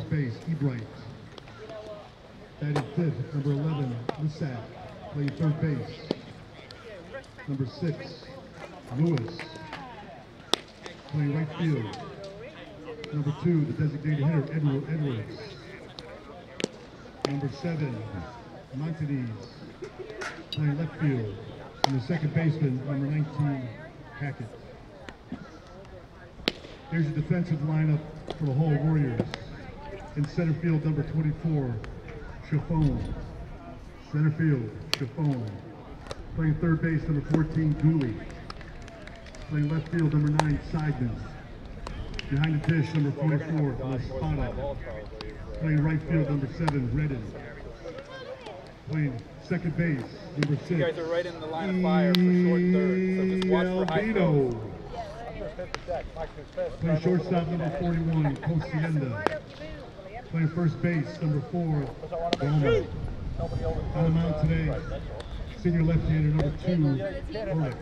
first base, Ebright. Batting fifth, number 11, Lissack. Playing third base. Number six, Lewis. Playing right field. Number two, the designated hitter, Edward Edwards. Number seven, Montanez. Playing left field. And the second baseman, number 19, Hackett. Here's the defensive lineup for the Hall Warriors. In center field, number 24, Chaffone. Center field, Chaffone. Playing third base, number 14, Dooley. Playing left field, number 9, Seidman. Behind the dish, number 44, Laspada. Playing right field, number 7, Redden. Playing second base, number 6. You guys are right in the line of fire for short third, so just watch for high throws. Playing shortstop, number 41, Cosienda. Playing first base, number 4, Goma. On the mound today, senior left-hander, number 2, Ehrlich.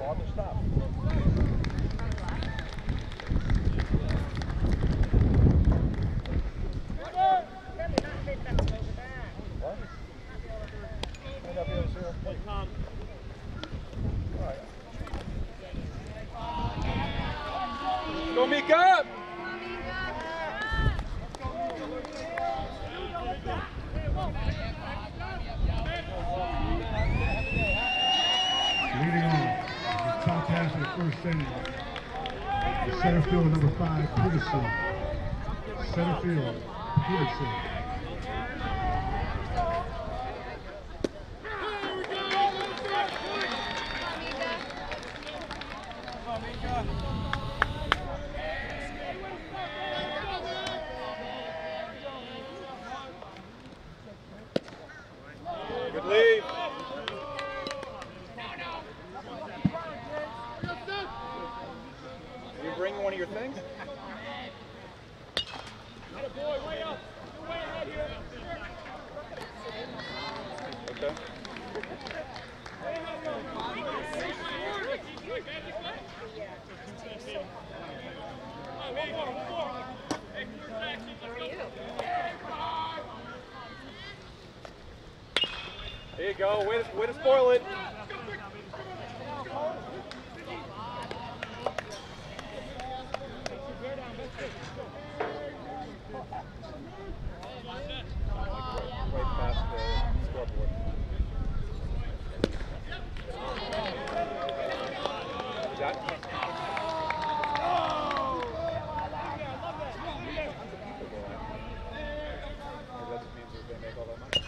Go Mika! Leading off, the top The center field, number 5, Peterson. Center field, Peterson. Good lead. You bringing one of your things? Okay. There you go. Way to, way to spoil it. Right past the scoreboard. Jack? Maybe that just means we're gonna make all that money.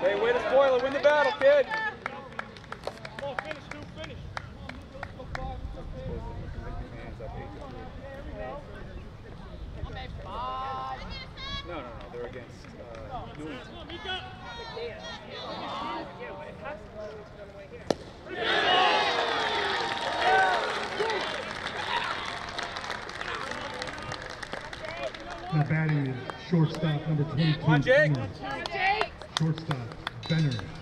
Hey, way to spoil it. Win the battle, kid. No, no, no. They're against uh, Newington. Now batting is shortstop, number 22. Come on, Jake. Shortstop, Benner.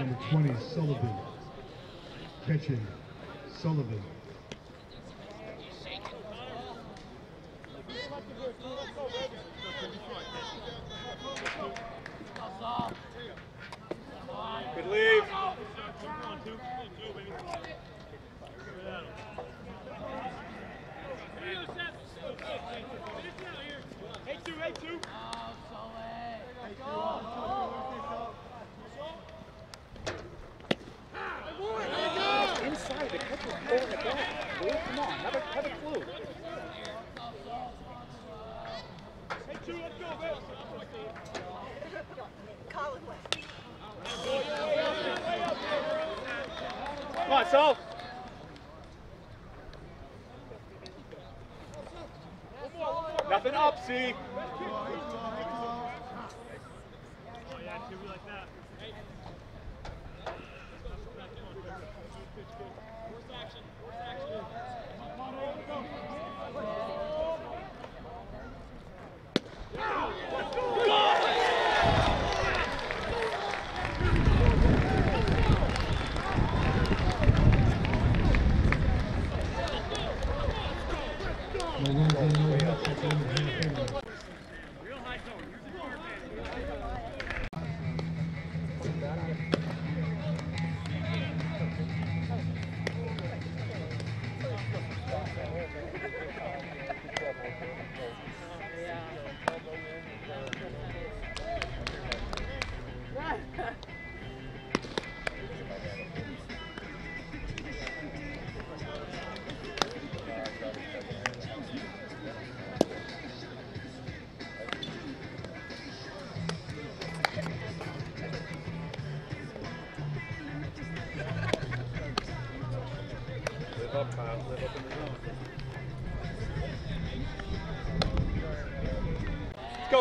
Number 20, Sullivan. Catching Sullivan.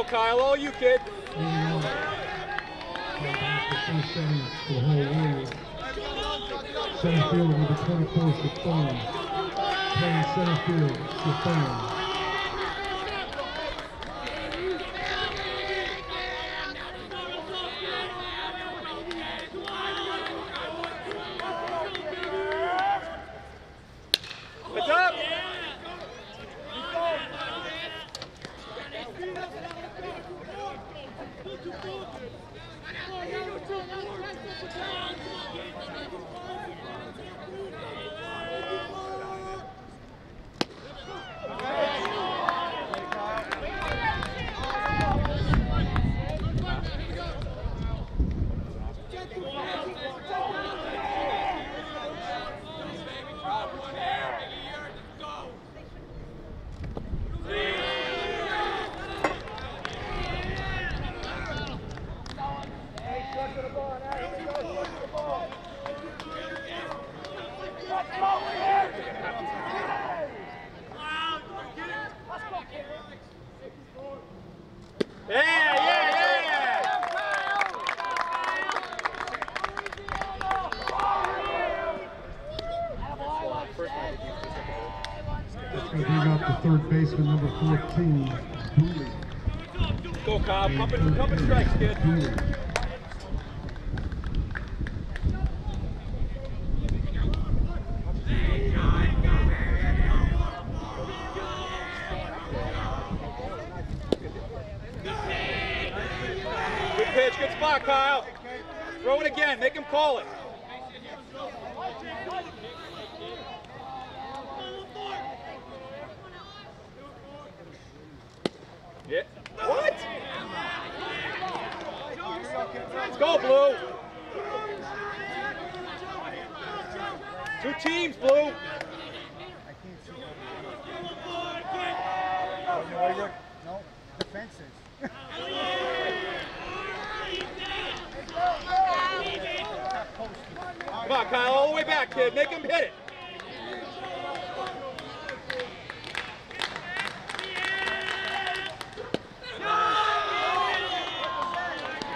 Kyle. All you, kid. Center field with the Stefan. Playing center field, Stefan.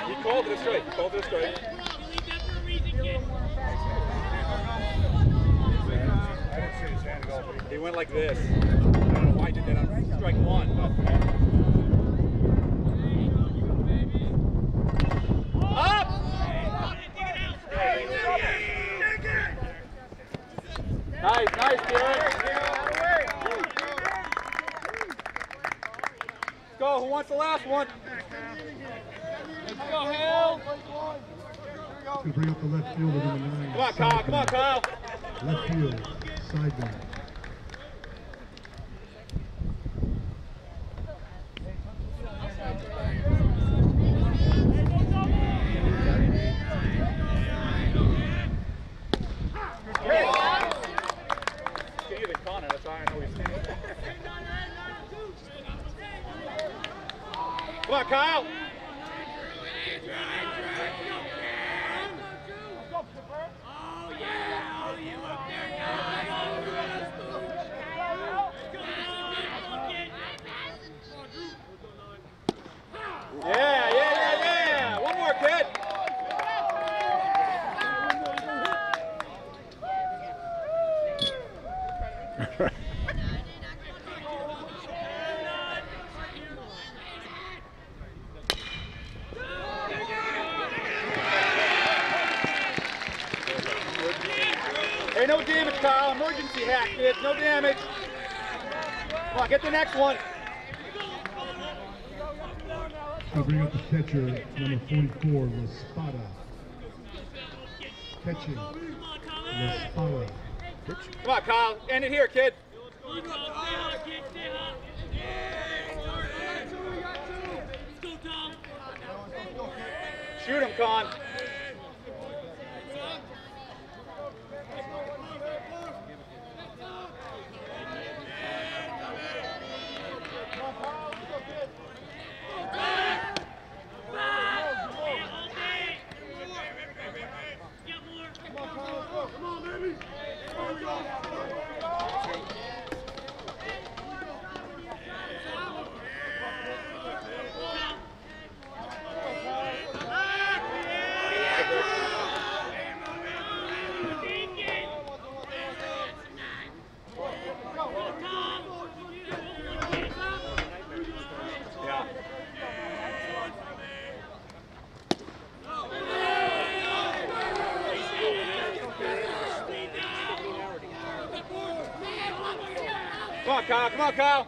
He called it a strike. He called it a strike. He went like this. I don't know why I did that on strike one. Nice, nice, Garrett. Let's go. Who wants the last one? Let's go, Hill. To bring up the left fielder, number nine. Come on, Kyle. Come on, Kyle. Left field, Seidman. Can you even Connor? That's all I know he's standing. Come on, Kyle. Yeah, yeah, yeah, yeah. One more, kid. Hey, no damage, Kyle. Emergency hack, kids. No damage. Come on, get the next one. To bring up the catcher, number 44, La Spada. Catching, La Spada. Come on, Kyle. End it here, kid. Shoot him, Con. Yeah. Come on, Kyle. Come on, Kyle.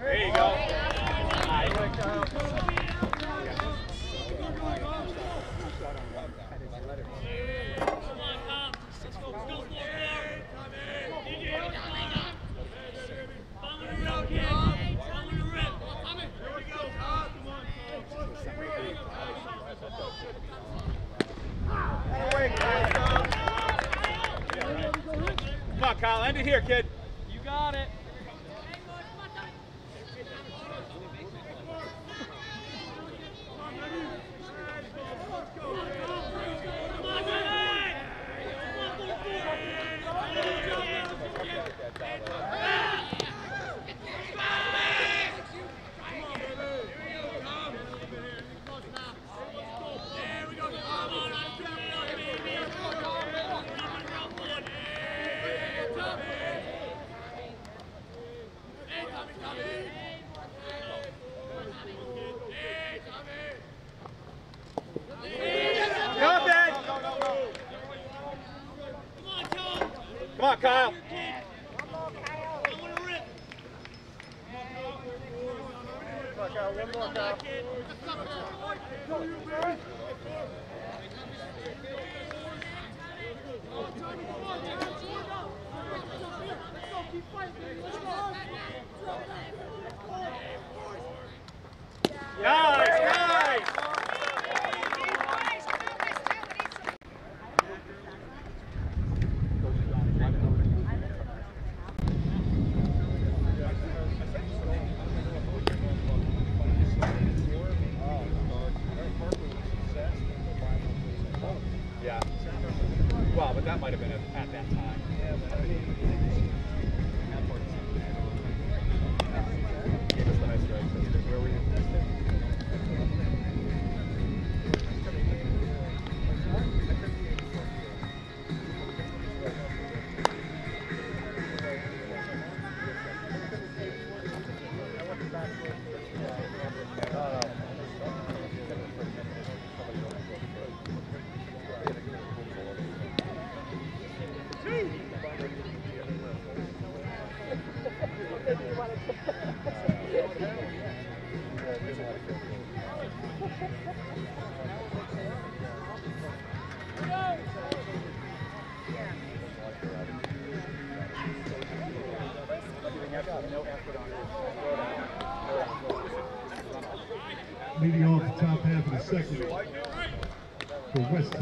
There you go. Come on, Kyle. End it here, kid.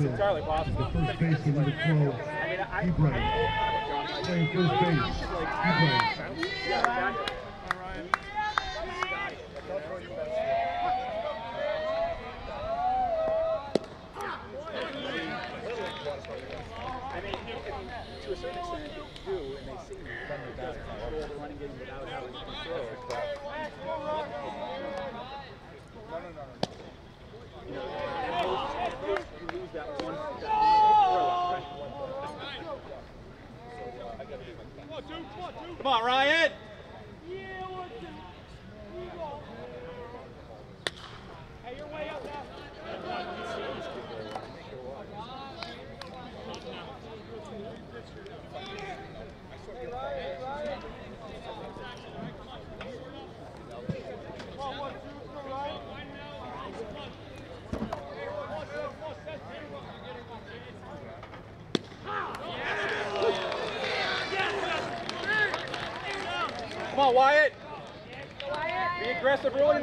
Charlie entirely possible. The first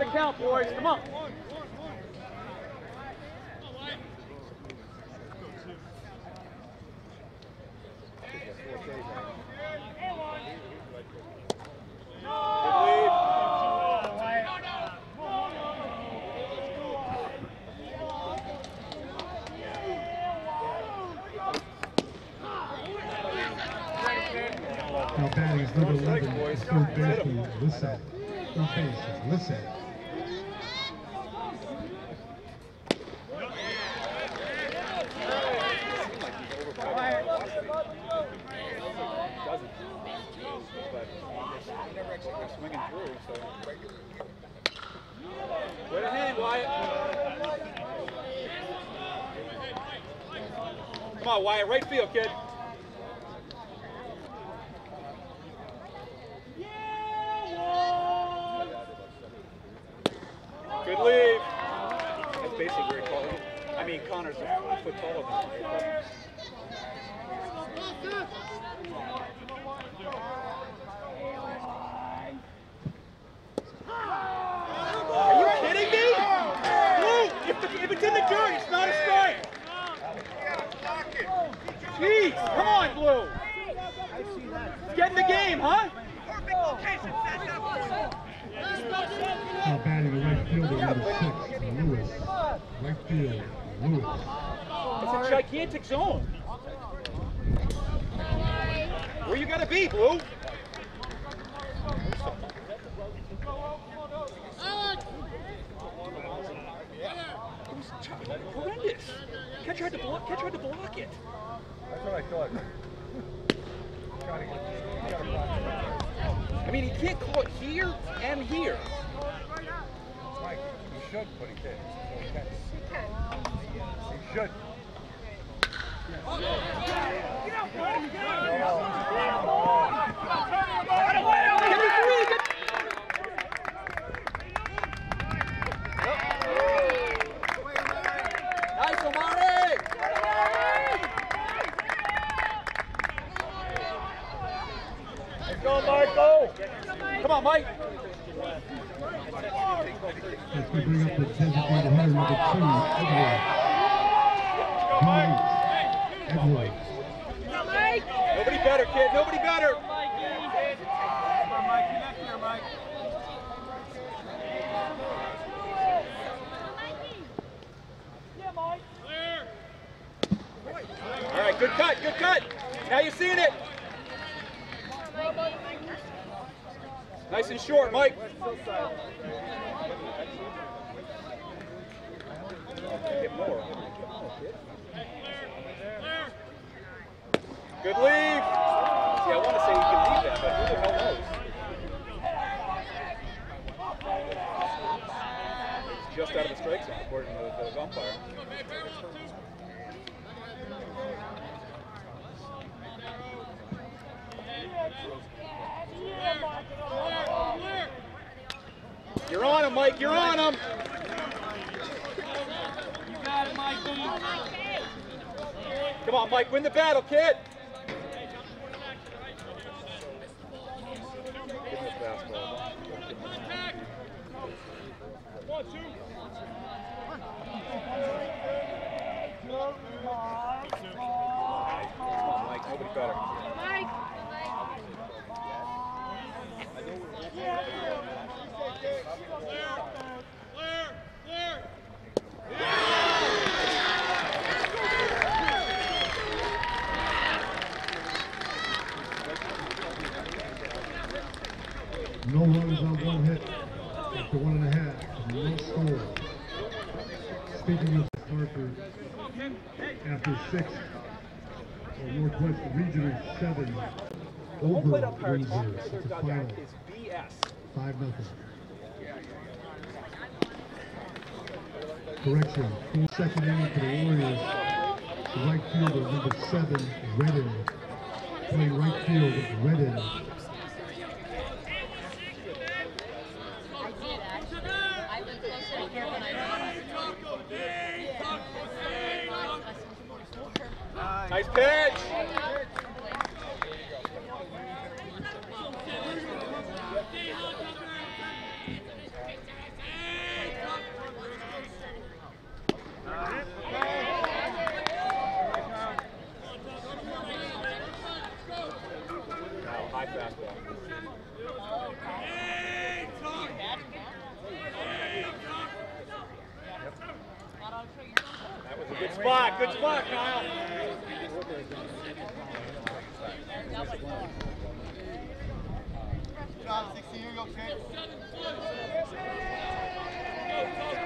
Legs out, boys. Come on. Second inning for the Warriors. Right fielder, number seven, Redden. Playing right field, Redden. go, Kent. Go, go, go.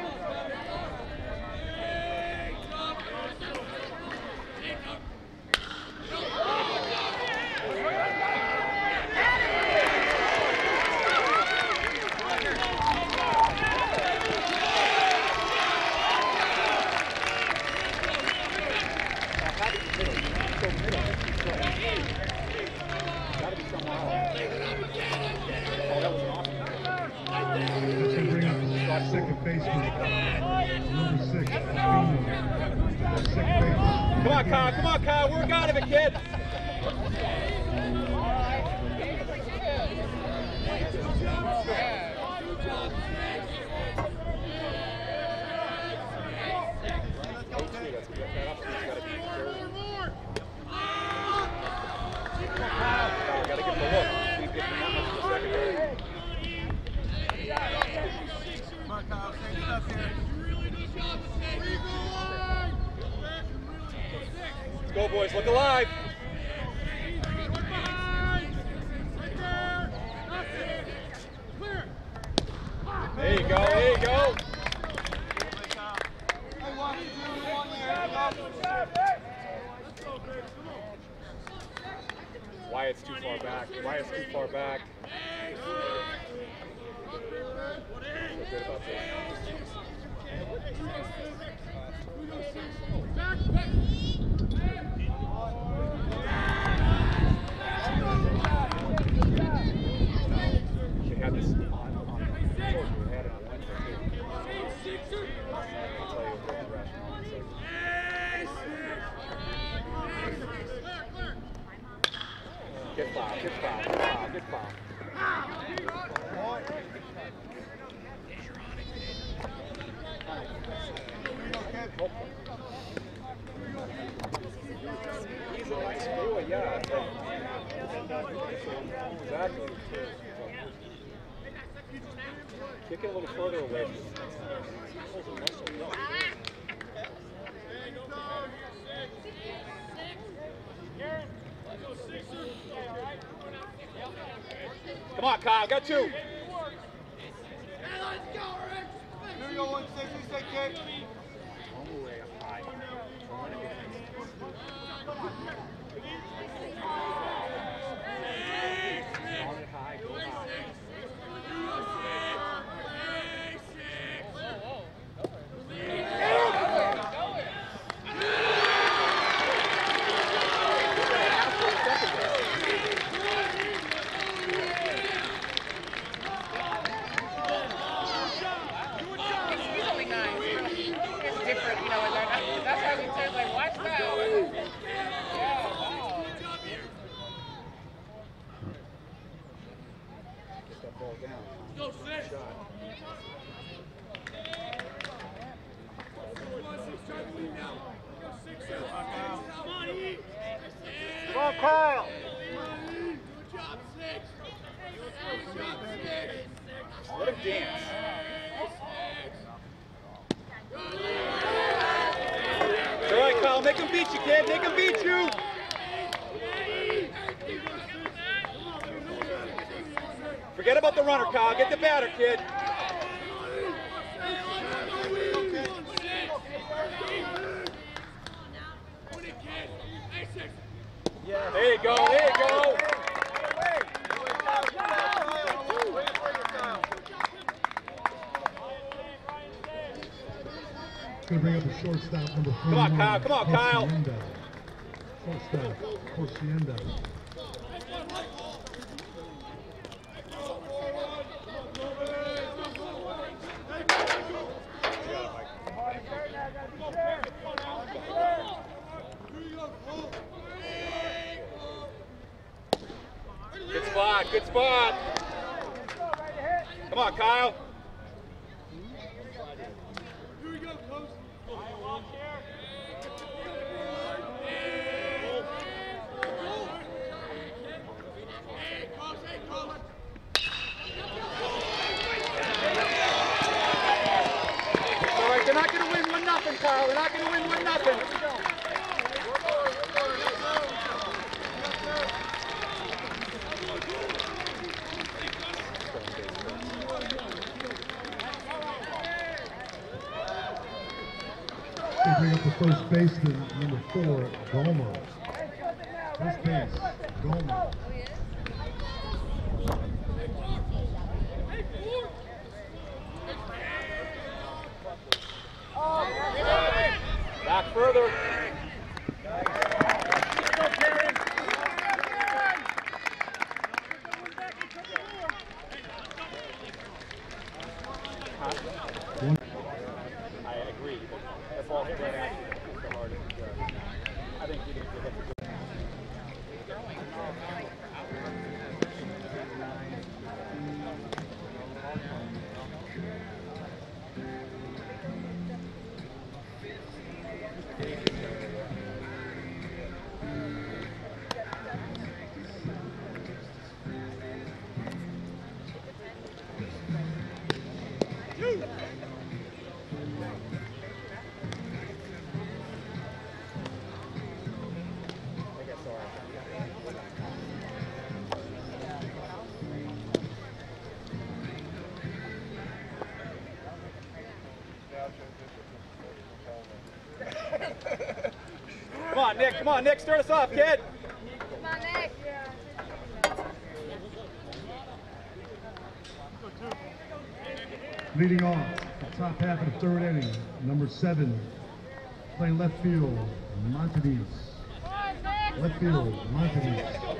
Got you. Kyle. Come on, Kyle. Good good spot. Come on, Kyle. Gomer. First base. Come on, Nick. Come on, Nick. Start us off, kid. Come on, Nick. Leading off, top half of the third inning, number seven, playing left field, Montanez. Left field, Montanez.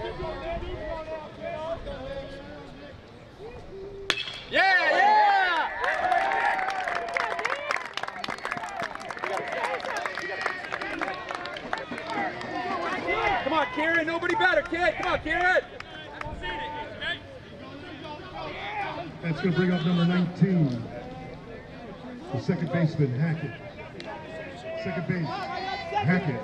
That's going to bring up number 19, the second baseman, Hackett. Second base, Hackett.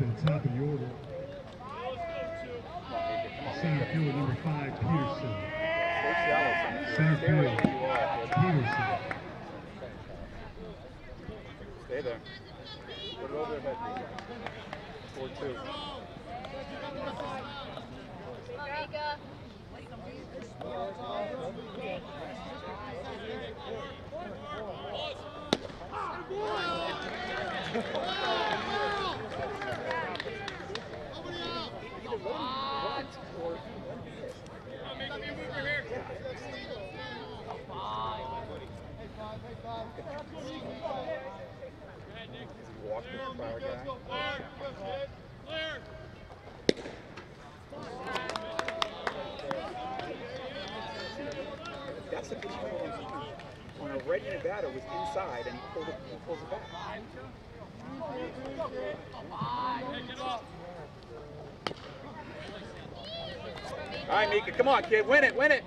Jackson, top That's a good call on a red Nevada was inside and he pulls it back. Come on, kid, win it, win it.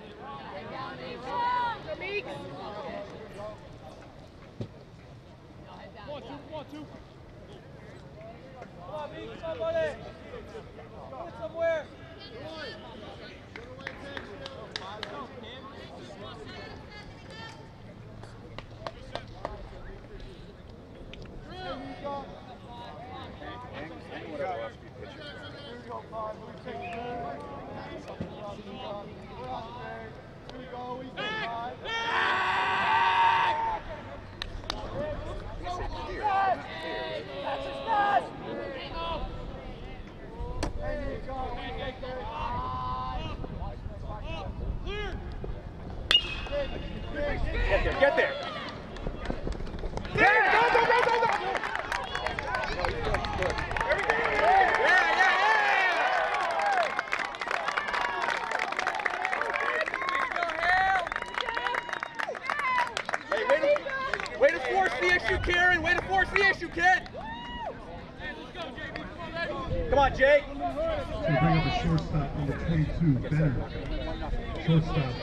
Come on, two. Come on, B. Come on, buddy. Costa.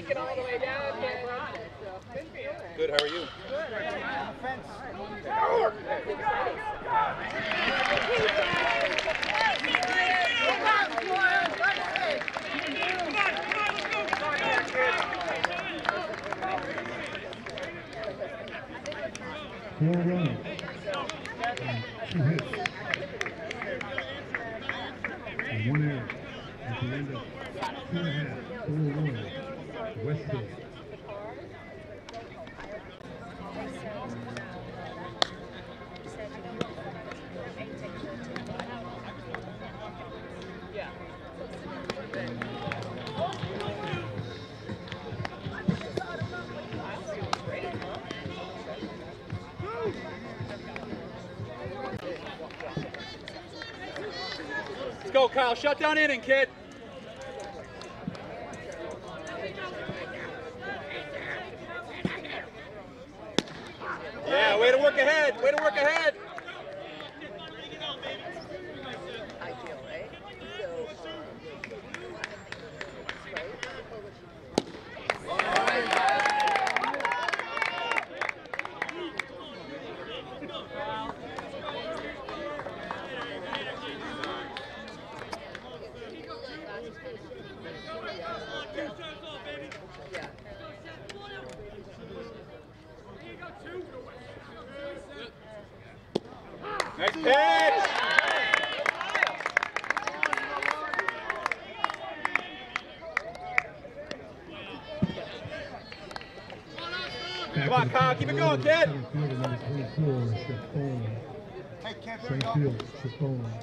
take it all the way down and run. Good, how are you? Good. Fence. Shut down inning, kid. 不用，不了。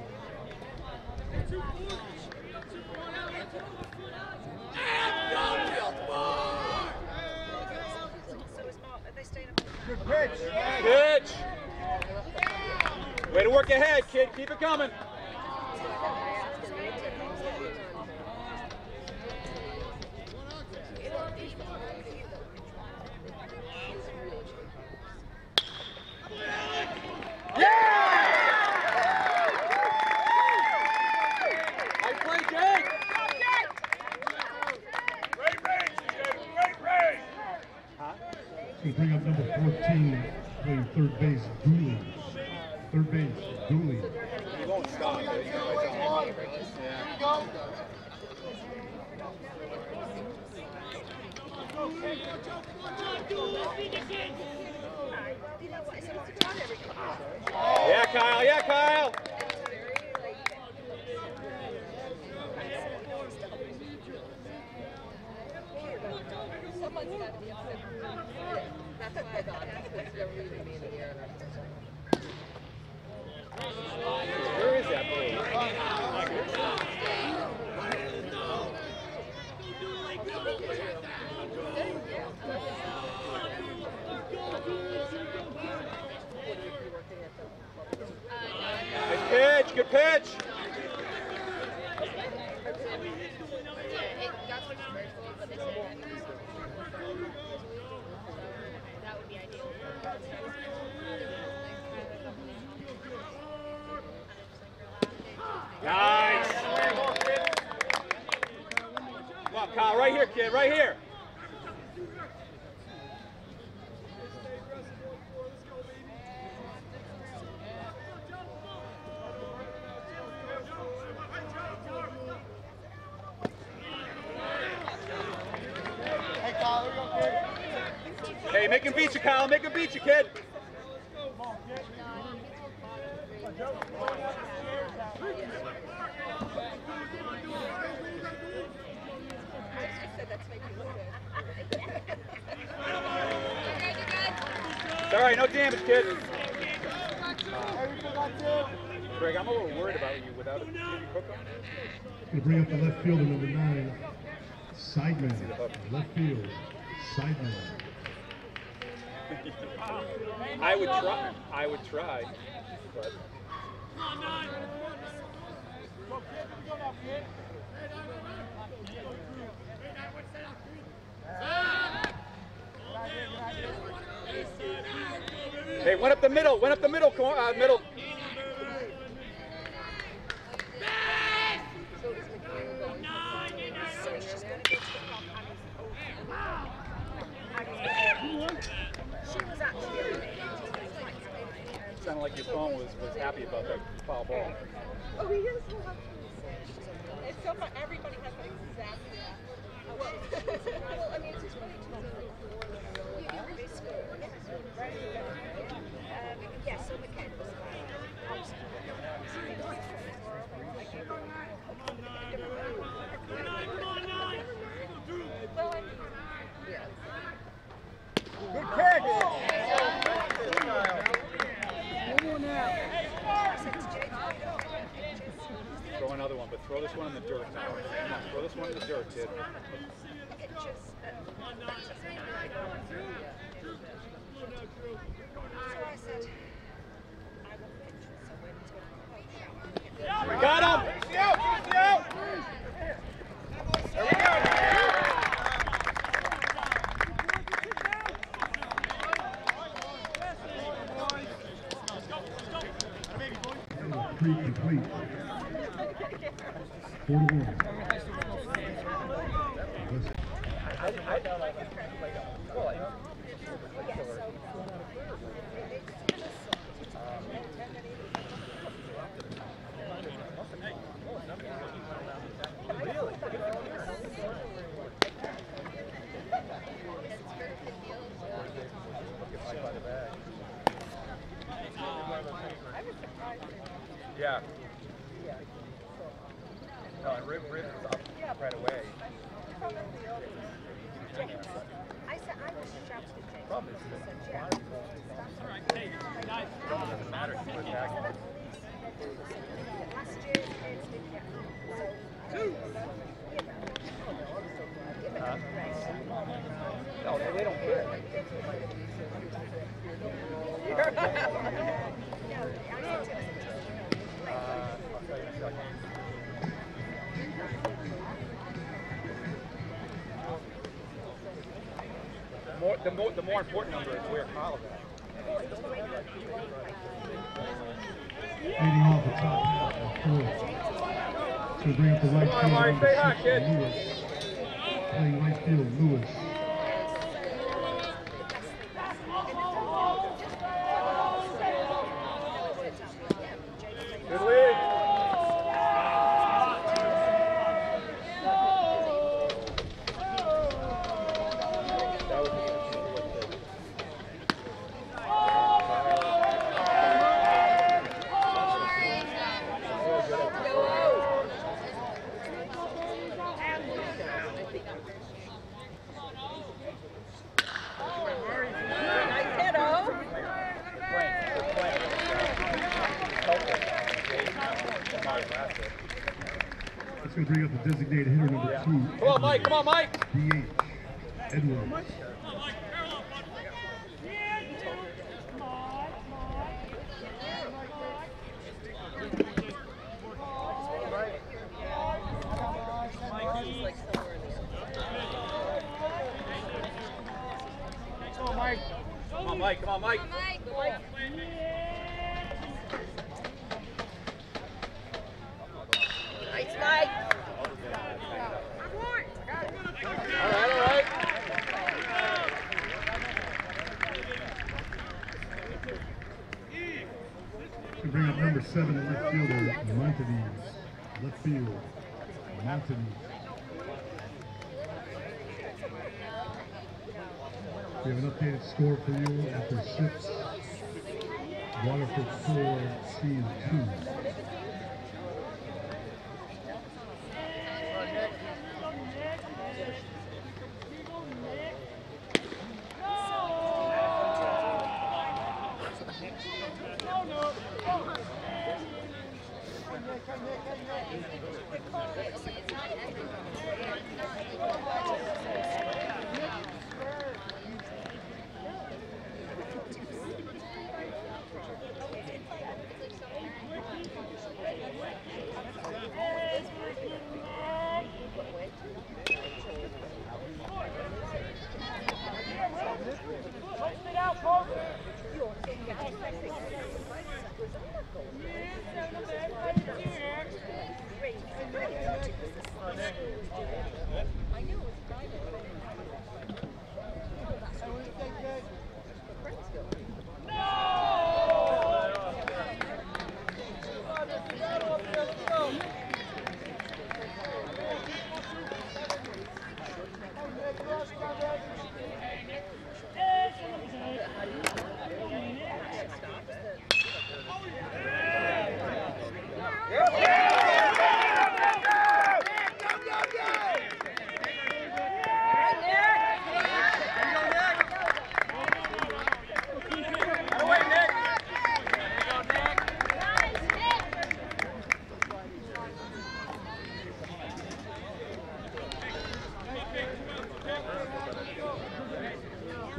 Good pitch. middle. Went up the middle. Come uh, middle. the more important number is where Kyle Leading off the top. To bring up the right field. Stay hot, kid. Mike. Come on, Mike.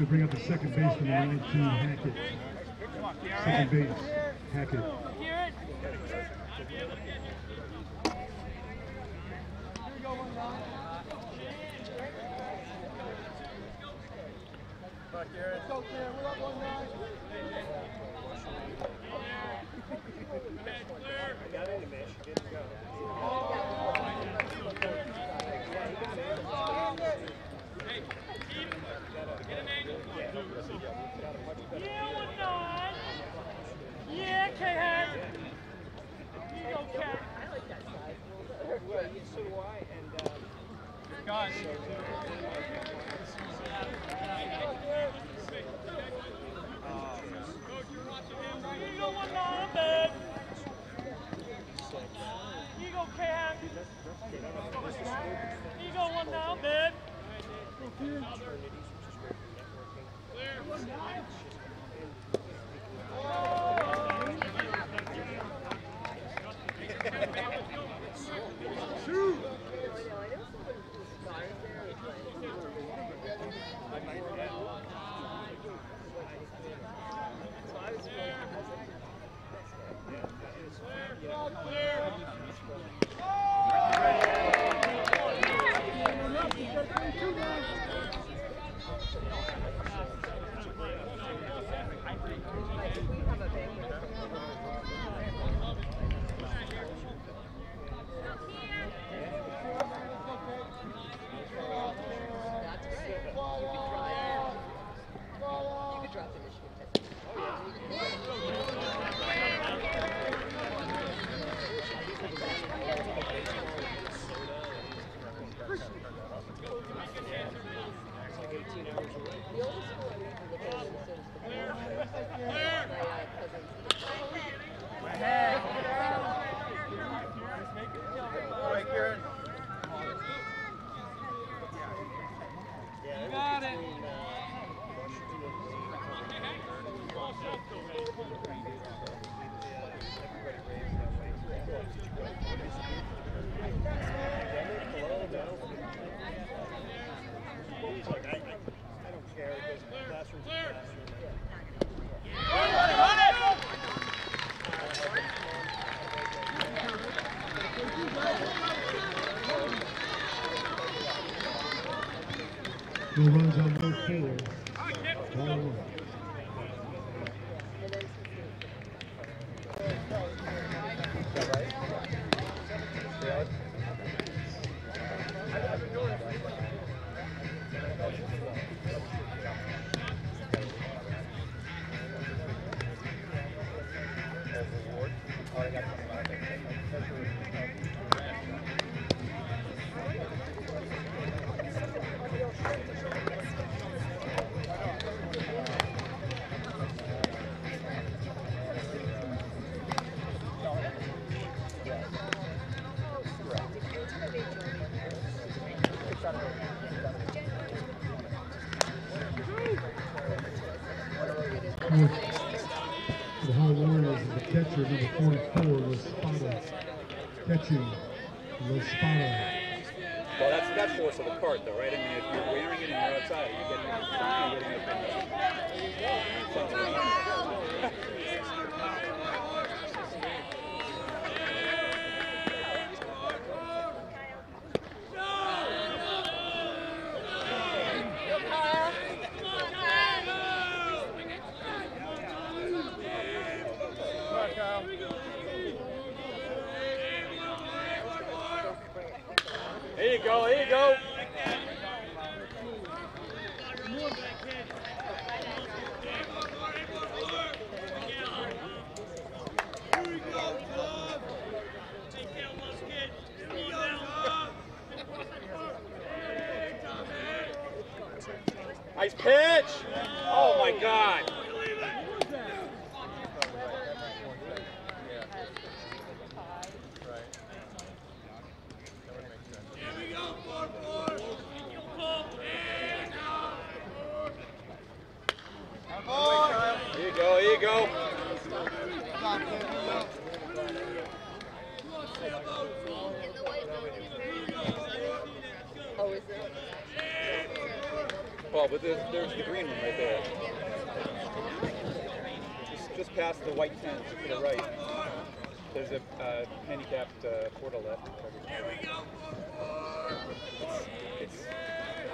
bring up the second baseman, Ryan T. Hackett. Second base.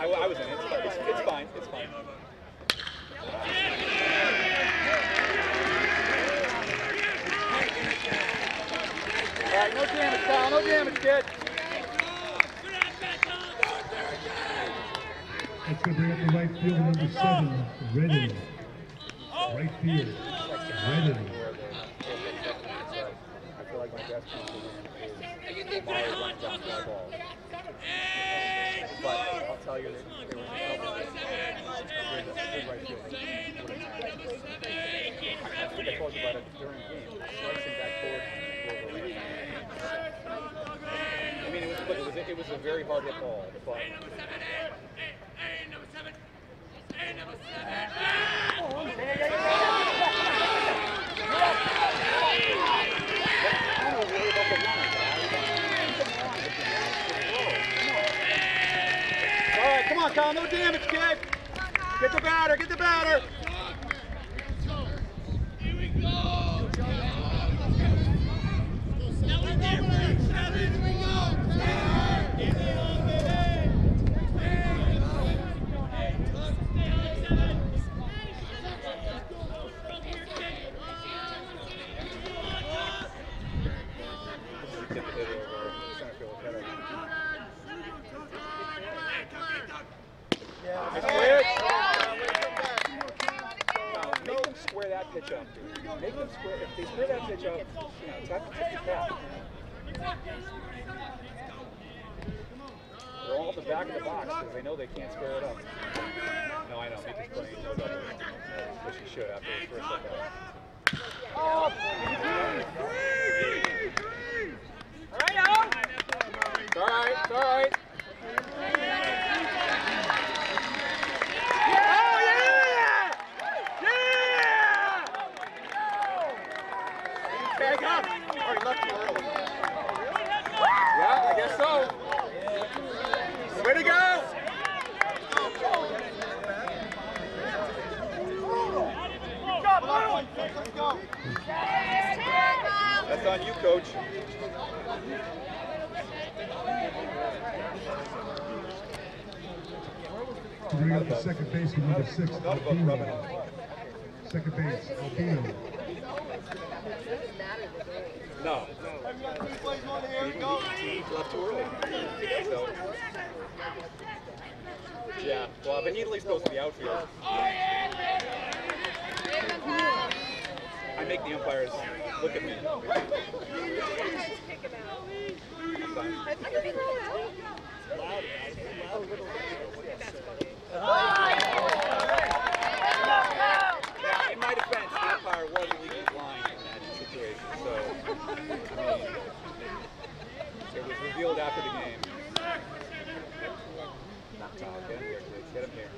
I, I was in it. It's, fine. it's, fine. It's fine. All right, no damage, Kyle. No damage, kid. Going to bring up the right field, number seven, Redden. Right field, Redden. I feel like my best compliment is Myers on jump fly ball. But I'll tell you, they, they were in trouble. Big, big right field. I think I told you about it during the game. Slicing back forward. I mean, it was, it was, a, it was a very hard hit ball, but. All right, come on, Kyle. No damage, kid. Get the batter. Get the batter. Tip it over center field header. Nice pitch. Now, make them square that pitch up, dude. Them square. If they square that pitch up, you know, tap tip the cap. They're all at the back of the box because they know they can't square it up. No, I know. Make playing. No double. Which he should after his first at bat. It's all right. It's all right. Oh yeah! Yeah! Tag up. Already left too early. Yeah, I guess so. Way to go! That's on you, coach. To bring up the second baseman, number six, Enough of rubbing Albino. on the ball. Second base, Albino. No. He, he left too early. So. Yeah, well, but he at least goes to the outfield. Oh, I make the umpires look at me. In my defense, the umpire was legally blind in that situation, so it was revealed after the game. Not Tom, get him here, please. Get him here.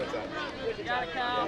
What's that? You got it, Cal.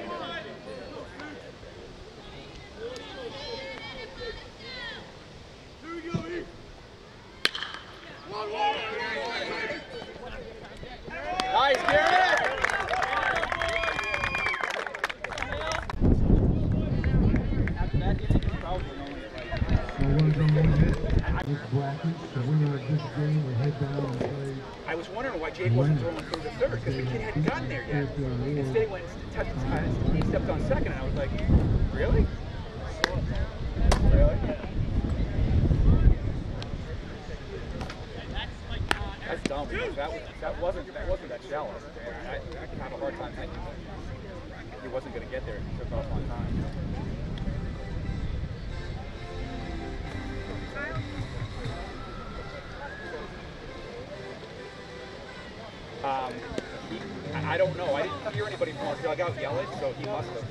I didn't hear anybody from Montreal. I got yelling, so he must have.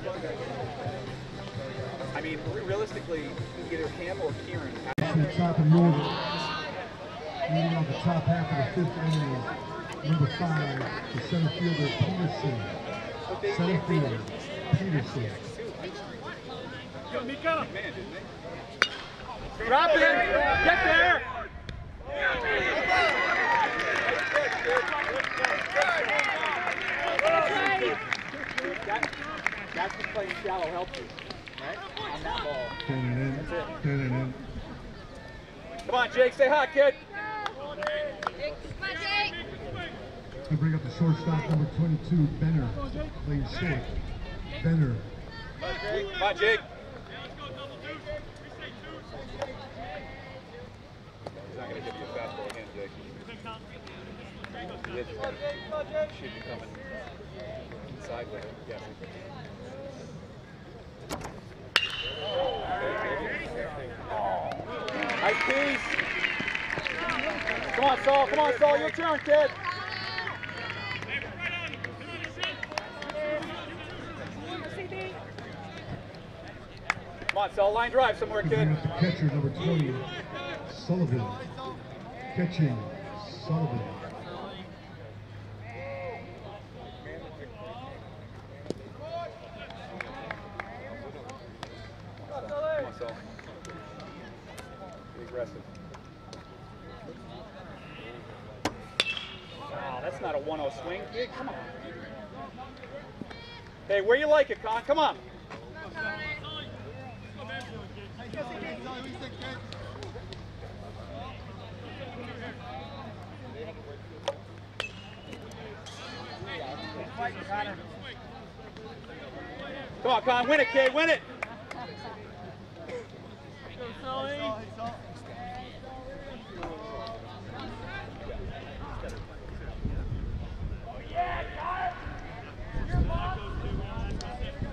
I mean, re- realistically, either him or Kieran. to the top of Norwood. Leading off the top half of the fifth inning, number five, the center fielder Peterson. Center fielder Peterson. Go, Mika. Man, didn't they? Drop it. Get there. That's what playing shallow helps you, right? On that ball. Turning in, turning in. Come on, Jake, say hi, kid. I bring up the shortstop, number 22, Benner, playing short. Benner. Come on, Jake. He's not going to give you a fastball again, Jake. Should be coming inside with it, yes. Nice piece. Come on, Saul. Come on, Saul. Your turn, kid. Come on, Saul. Line drive somewhere, kid. catcher, number 20, Sullivan. Catching, Sullivan. Come on, Saul. Be aggressive. Wow, that's not a 1-0 swing. Kid, come on. Hey, where you like it, Con? Come on. Come on, Con. Win it, kid. Win it.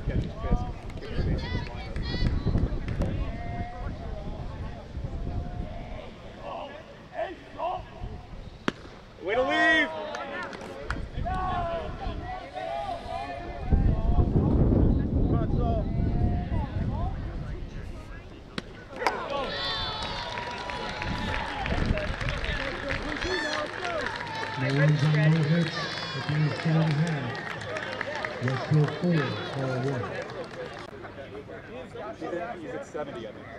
Catch his fist. Give him a base hit line. Way to leave! No on no hits the end of four and a half. Westhill four, all one. He's at, he's at 70, I think.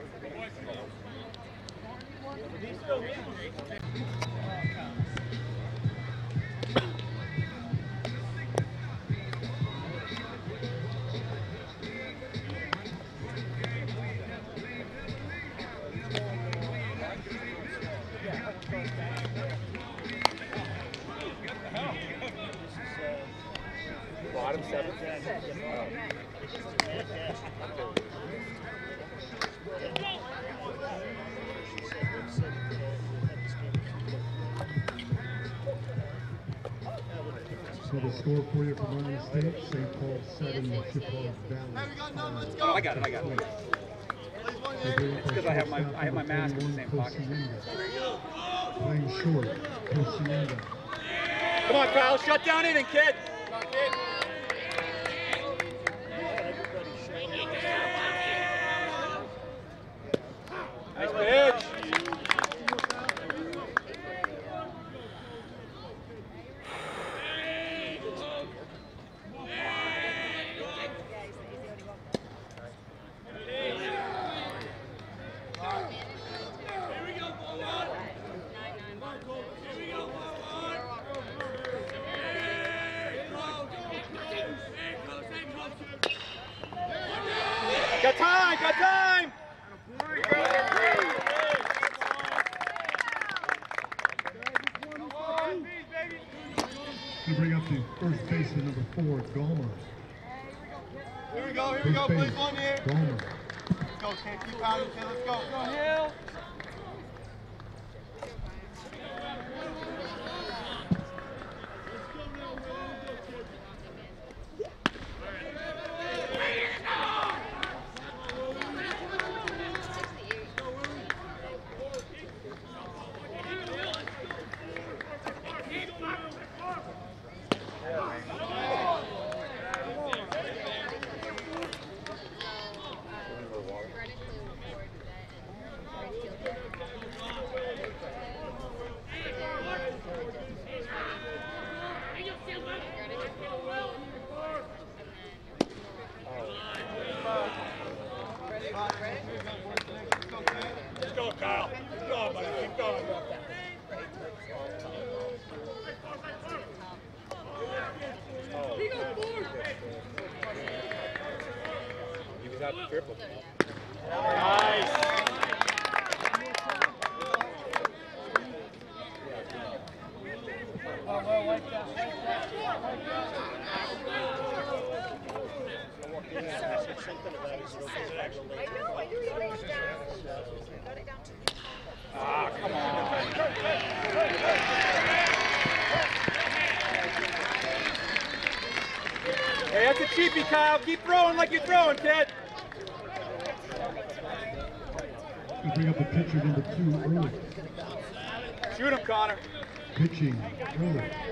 seven yes, to Paul Oh, I got it, I got it. It's because I have my I have my mask in the same pocket. Playing short, Come on, pal. shut down in and kid. like you're throwing, kid. You bring up a pitcher number two early. Shoot him, Connor. Pitching early.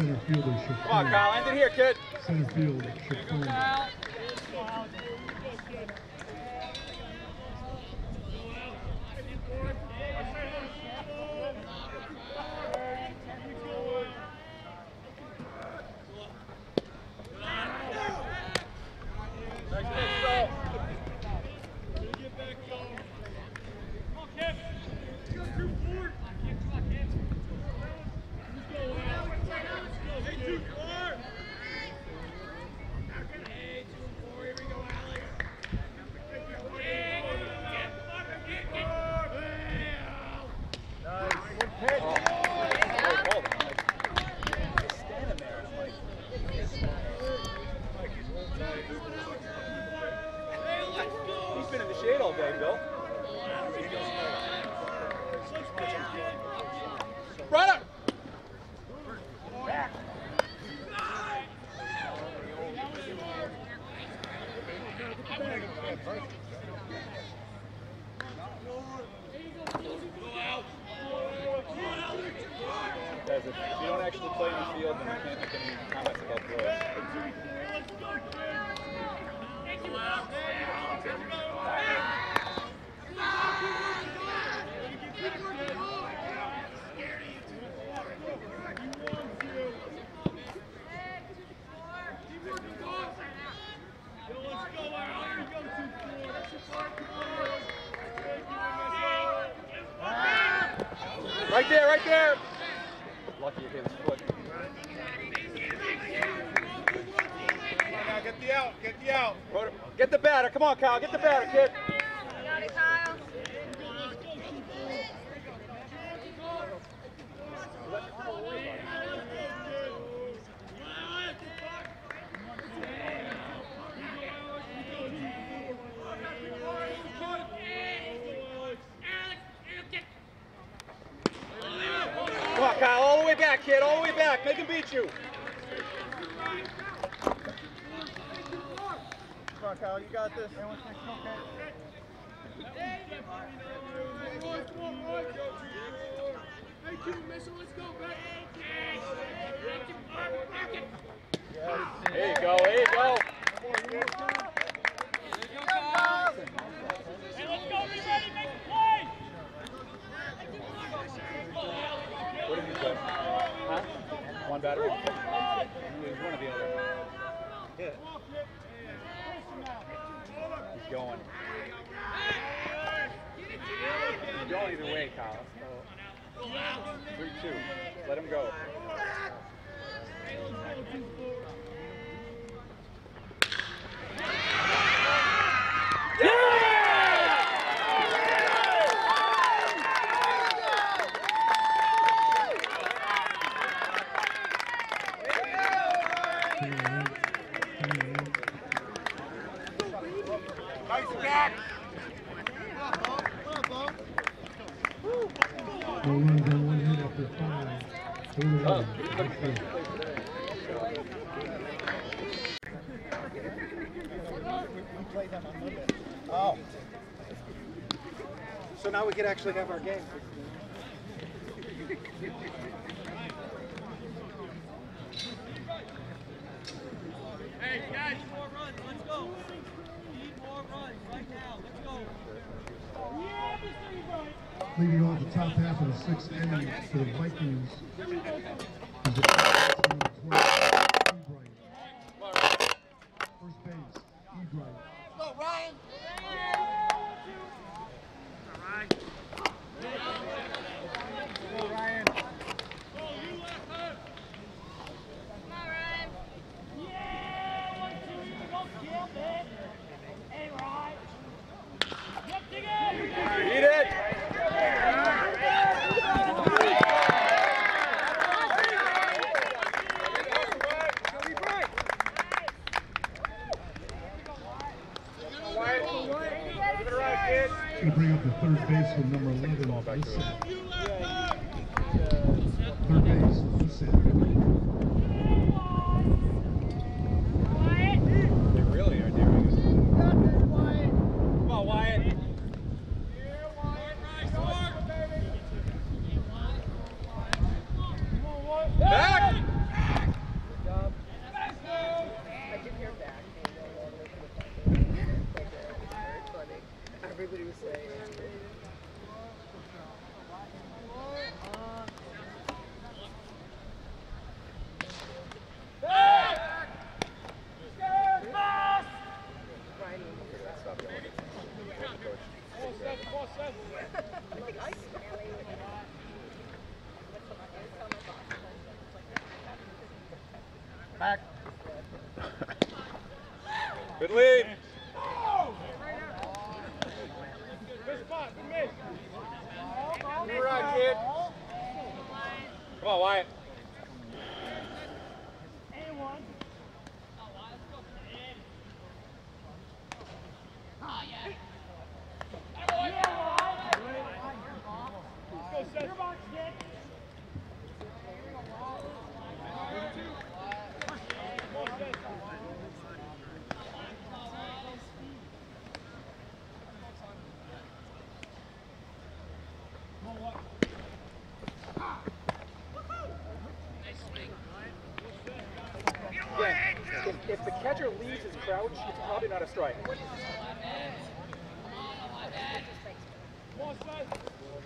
center fielder. Come on, Kyle. End it here, kid. There, right there. Lucky you hit his foot. Now get the out. Get the out. Put him- Get the batter. Come on, Kyle. Get the batter, kid. Got it, Kyle. Come on, Kyle. All the way back, kid. All the way back. Make him beat you. Come on, Kyle. You got this. There you go. There you go. What did you play? Huh? One batter. It was one or the other. Yeah. He's going. He's going either way, Kyle. Three two. Let him go. Oh. So now we could actually have our game. Hey, guys, more runs. Let's go. Need more runs right now. Let's go. Leading off the top half of the sixth inning for the Vikings crouch, it's probably not a strike.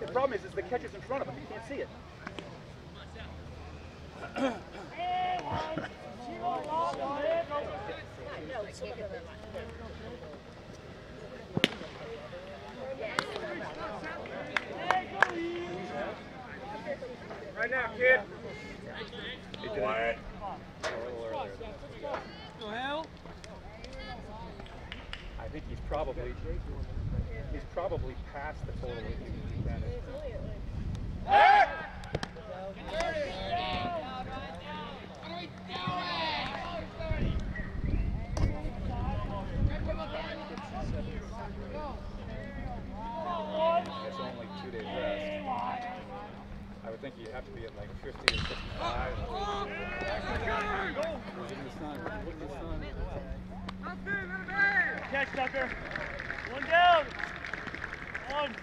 The problem is, is the catcher's in front of him. You can't see it. Right now, kid. Quiet. Go hell. Think he's probably he's probably past the total. It's only two days rest. I would think you'd have to be at like 50 or 55. Look at the sun. Look at the sun. Catch, Tucker. One down. One.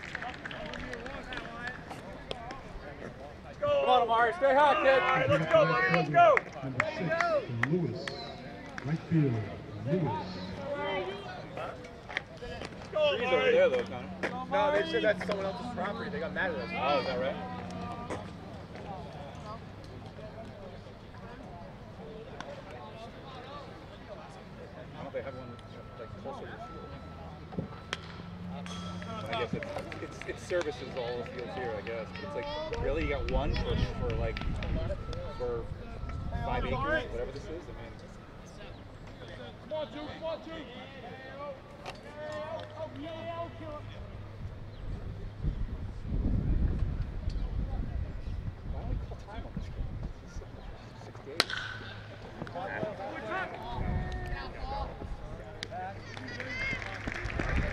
Come on, Amari. Stay hot, kid. All right, let's go, buddy. Let's go. Number six, Lewis. Right field, Lewis. Trees over there, though, Connor. No, they said that's someone else's property. They got mad at us. Oh, is that right? They have one like closer to the? I guess it's, it's, it services all the fields here, I guess. But it's like, really? You got one for, for like, for five acres, whatever this is? I mean, Come on, two. Come on, two. Yeah, I'll kill it. why don't we call time on this game? It's six- 68.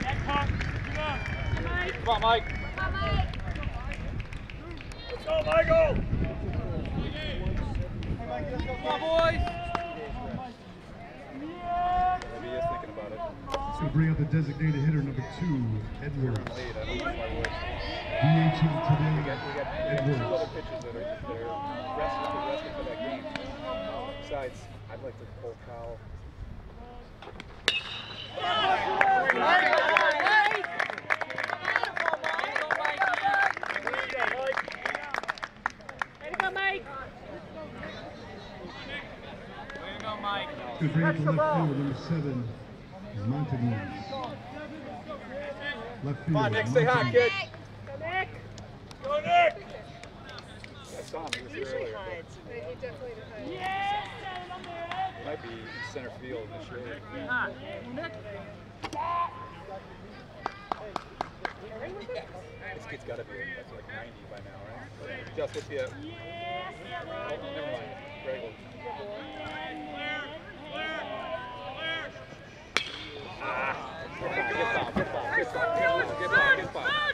That talk. Get up. Come on, Mike. Let's go, Michael. Come on, boys. Maybe he is thinking about it. Let's go bring out the designated hitter, number two, Edwards. Late, I don't know if I would. DHing We today, got, we got, we got two other Edwards. pitchers that are, that are resting, for- resting for that game. Besides, I'd like to pull Kyle. Let's go bring out the left field, number seven, Montague. Left field. Come on, Nick, stay hot, kid. Go, Nick! I saw him, he was here earlier. He definitely did. He might be in center field in the shade. This kid's gotta be that's like 90 by now, right? Just if you. Oh, never mind. Greg will. Get by, get by, get by, get by, get by, get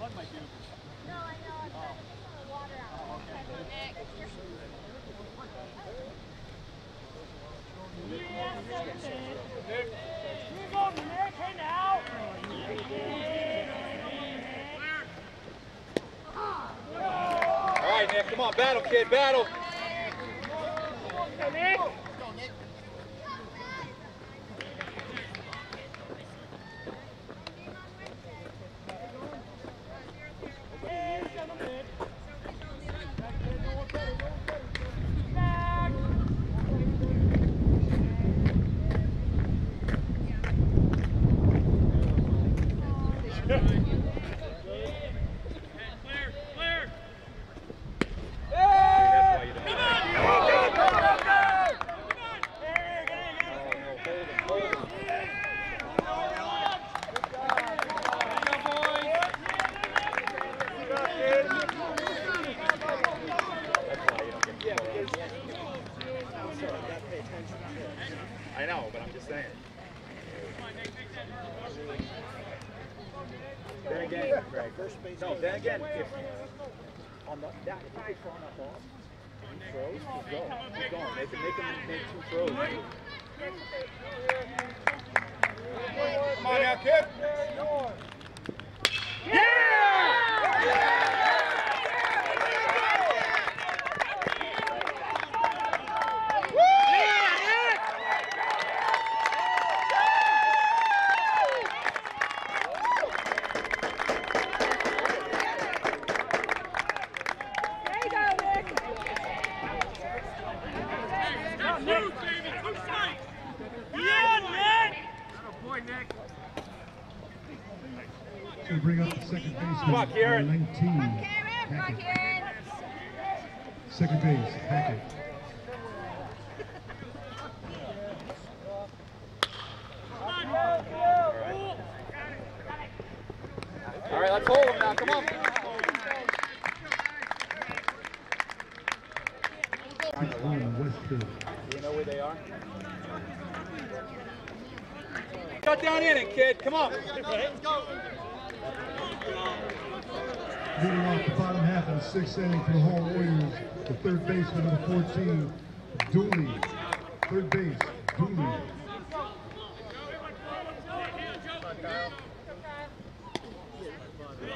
by. Tommy. Tom. Tom. Tommy. Tommy. Catcher. Trying to help the first baseman instead of five. What might? Move on, Nick. Hey, now. All right, Nick, come on, battle, kid, battle. Clear, Second base, Hackett. All right, let's hold him now. Come on. Sixteen, Westhill. Do you know where they are? Cut down inning, kid. Come on. Leading off the bottom half of the sixth inning for the Hall Warriors, the third baseman number 14, Dooley. Third base, Dooley.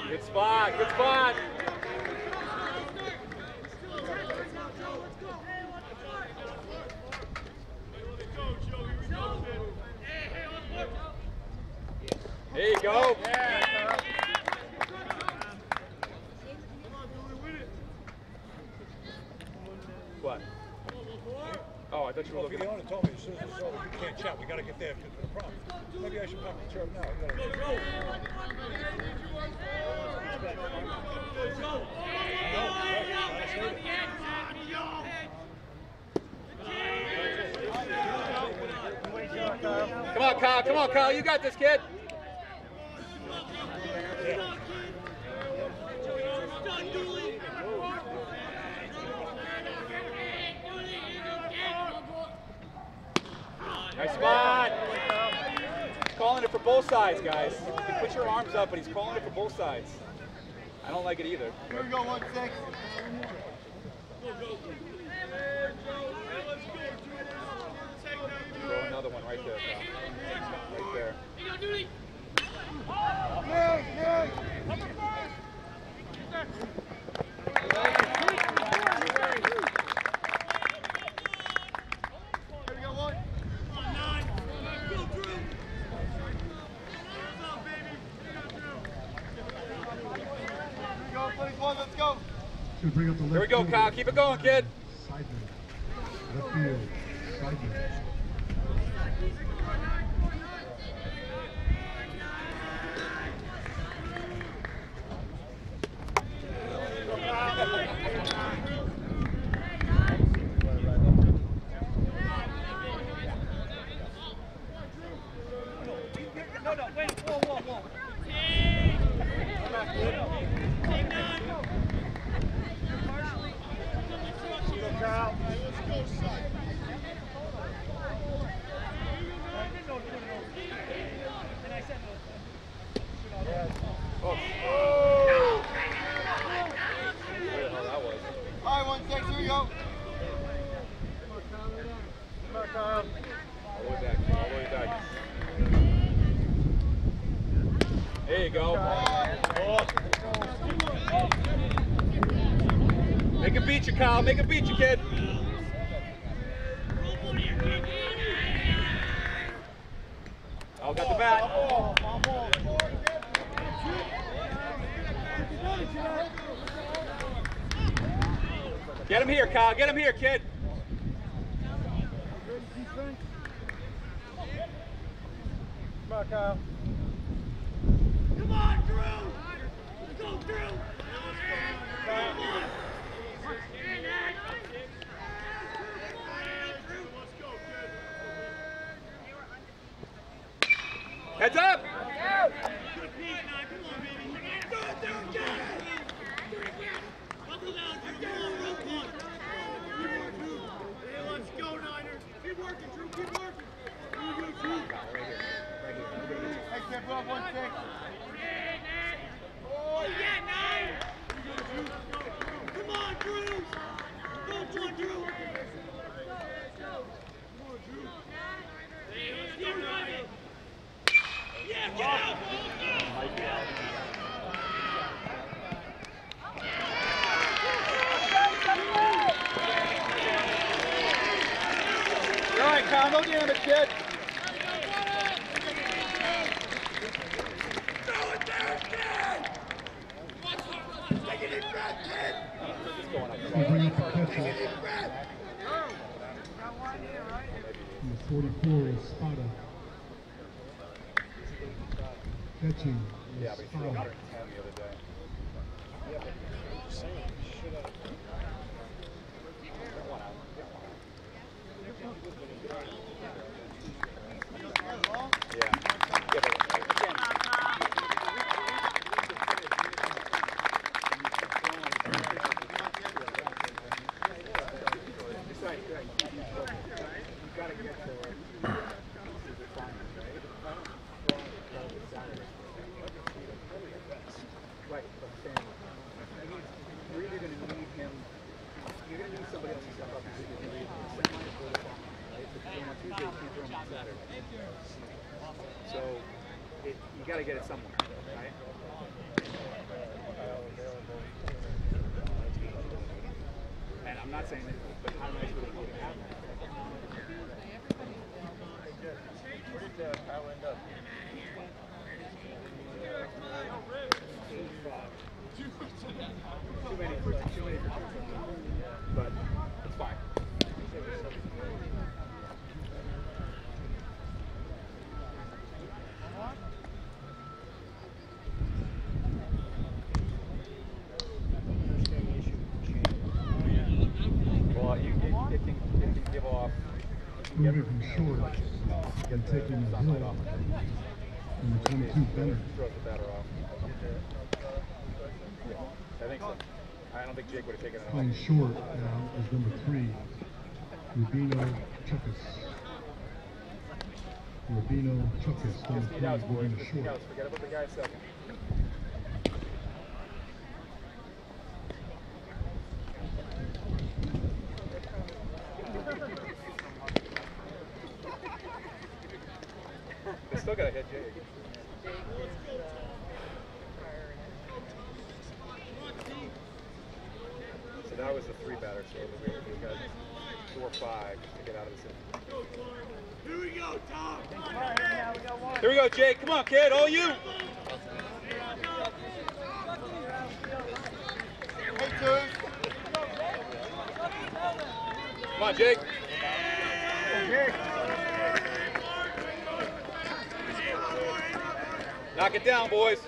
Good spot. Good spot. There you go. What? Oh, I thought you were Look, looking the at. owner told me as soon as it's over, you can't chat. We gotta get there because of the problem. Maybe I should pop the chair now. We gotta- Come on, Kyle. Come on, Kyle. You got this, kid. Nice spot. He's calling it for both sides, guys. You can put your arms up, but he's calling it for both sides. I don't like it either. Here we go, one six. Throw another one right there, Kyle. Right there. Here we go, one. Here we go, please, one, let's go. To bring up the left Here we go, fielder, Kyle. Keep it going, kid. Seidman. Left field, Seidman. No, no, wait. Whoa, whoa, whoa. Oh. Where the hell that was? All right, one six, here we go. All the way back. All the way back. There you go. Make it beat you, Kyle. Make it beat you, kid. Oh, got the bat. Get him here, Kyle. Get him here, kid. 12, 1, 6. Yeah, but not saying that. short and taking Hill the 22 I think so. I don't think Jake would have taken it Playing short now is number three, Rubino Chukas. Rubino Chukas, number three, going short. Forget about the guy second. Come on, Jake. Knock it down, boys.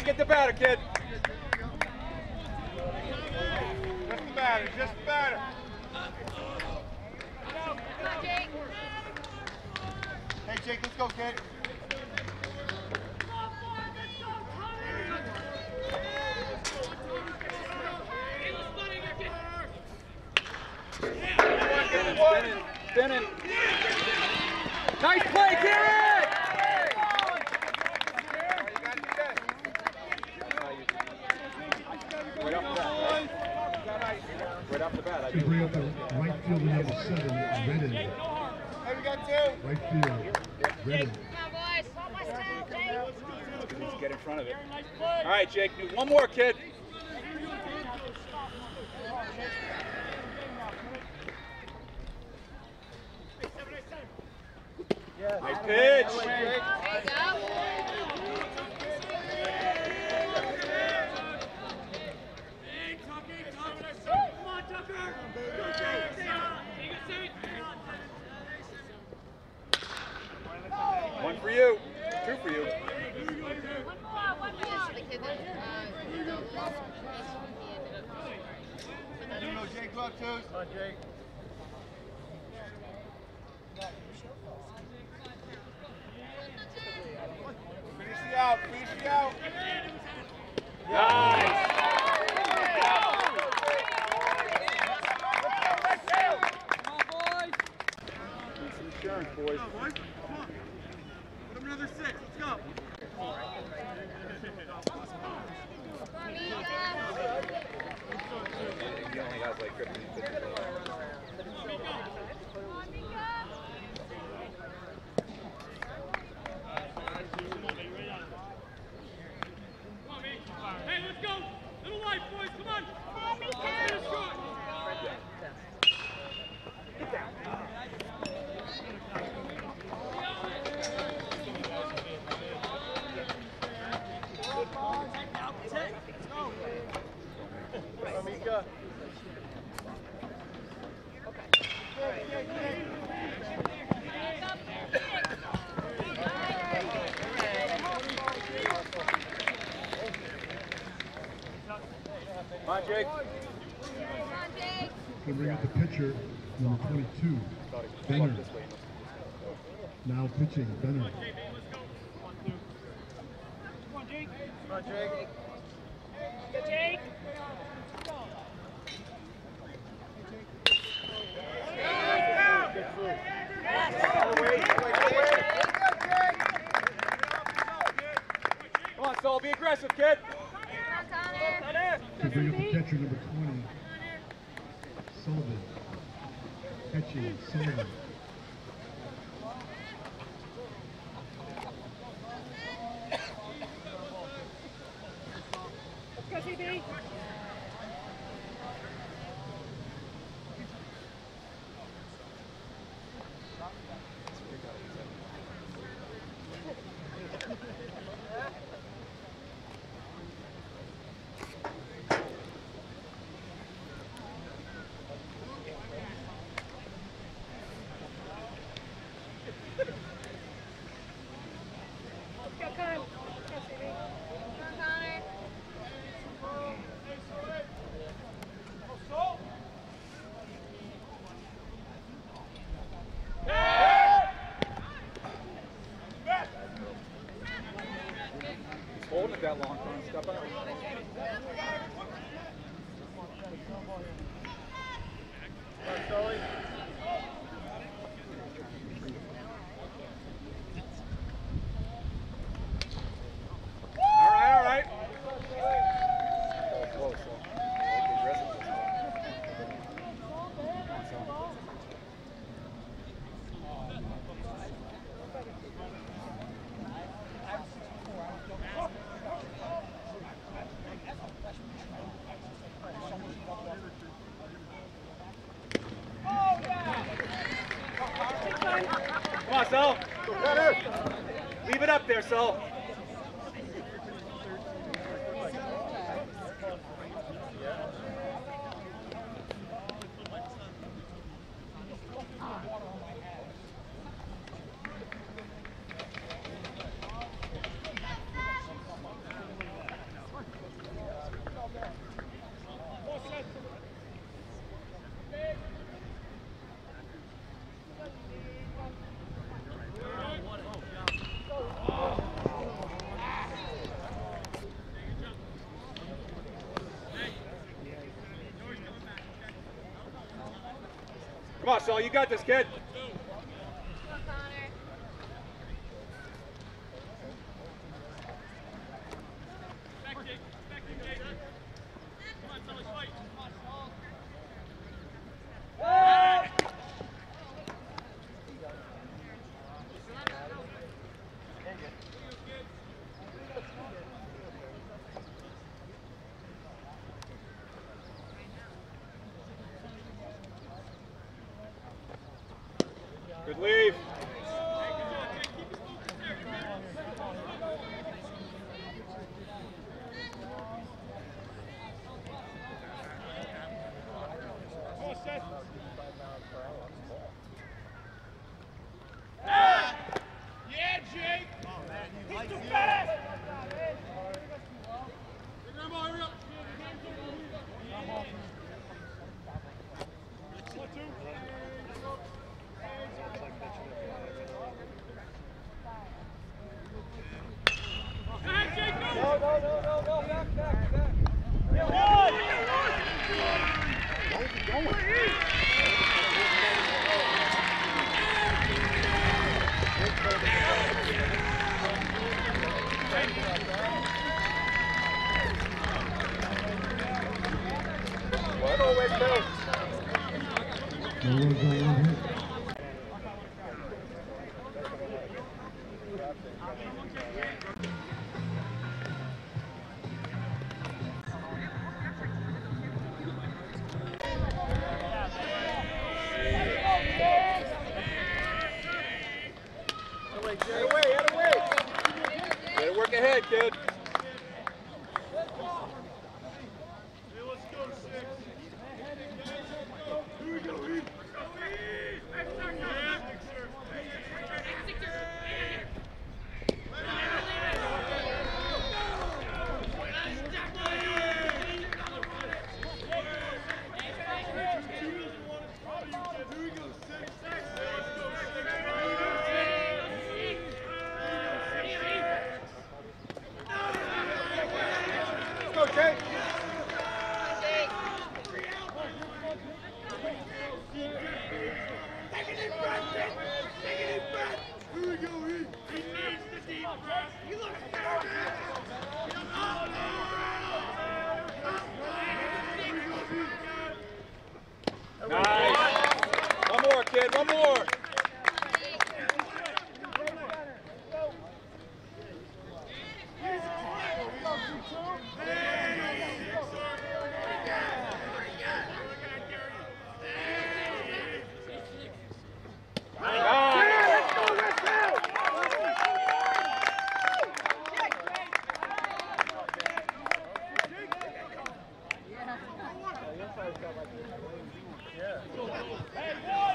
Hey, get the batter, kid. number 22, Benner. Now pitching, Benner. Papa. yourself. Come on, Saul, you got this, kid.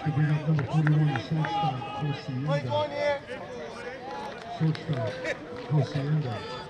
To bring up number 41, the shortstop, Play one Hacienda.